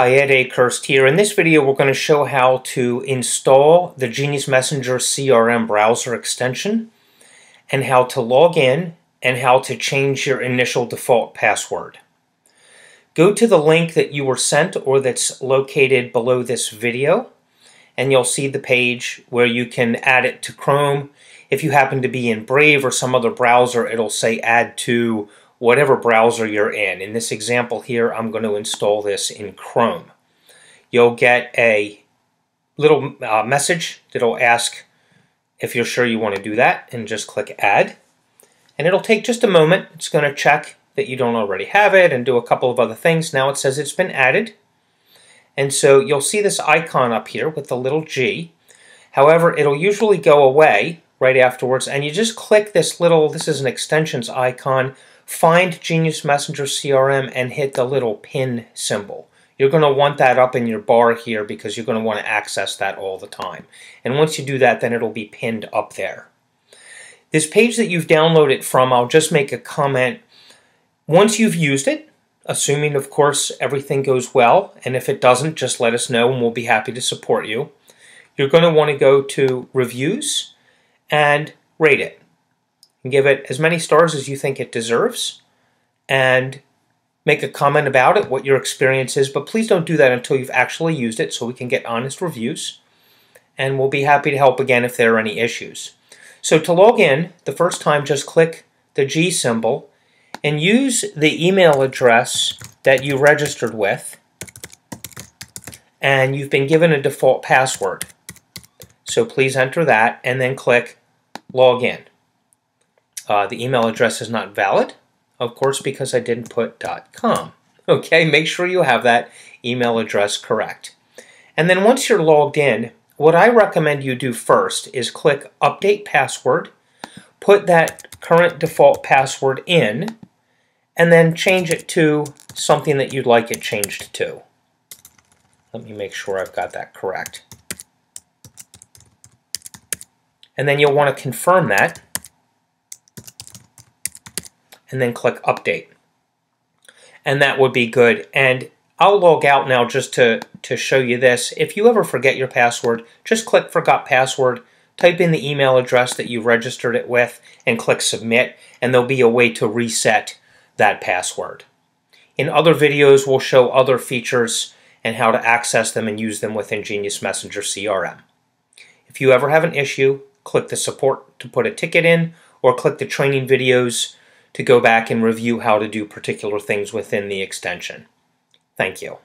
Hi, Ed Akehurst here. In this video, we're going to show how to install the Genius Messenger CRM browser extension and how to log in and how to change your initial default password. Go to the link that you were sent or that's located below this video and you'll see the page where you can add it to Chrome. If you happen to be in Brave or some other browser, it'll say add to whatever browser you're in. In this example here, I'm going to install this in Chrome. You'll get a little uh, message that'll ask if you're sure you want to do that and just click add. And it'll take just a moment. It's going to check that you don't already have it and do a couple of other things. Now it says it's been added. And so you'll see this icon up here with the little G. However, it'll usually go away right afterwards and you just click this little, this is an extensions icon find Genius Messenger CRM and hit the little pin symbol. You're going to want that up in your bar here because you're going to want to access that all the time. And once you do that, then it'll be pinned up there. This page that you've downloaded from, I'll just make a comment. Once you've used it, assuming, of course, everything goes well, and if it doesn't, just let us know and we'll be happy to support you. You're going to want to go to Reviews and rate it give it as many stars as you think it deserves and make a comment about it, what your experience is, but please don't do that until you've actually used it so we can get honest reviews. And we'll be happy to help again if there are any issues. So to log in, the first time just click the G symbol and use the email address that you registered with and you've been given a default password. So please enter that and then click log in. Uh, the email address is not valid, of course, because I didn't put .com. Okay, make sure you have that email address correct. And then once you're logged in, what I recommend you do first is click Update Password, put that current default password in, and then change it to something that you'd like it changed to. Let me make sure I've got that correct. And then you'll want to confirm that and then click update. And that would be good. And I'll log out now just to, to show you this. If you ever forget your password, just click forgot password, type in the email address that you registered it with, and click submit, and there'll be a way to reset that password. In other videos, we'll show other features and how to access them and use them within Genius Messenger CRM. If you ever have an issue, click the support to put a ticket in, or click the training videos to go back and review how to do particular things within the extension. Thank you.